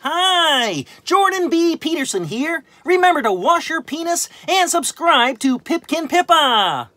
Hi, Jordan B. Peterson here. Remember to wash your penis and subscribe to Pipkin Pippa.